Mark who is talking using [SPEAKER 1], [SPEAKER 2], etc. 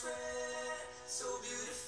[SPEAKER 1] red, so beautiful.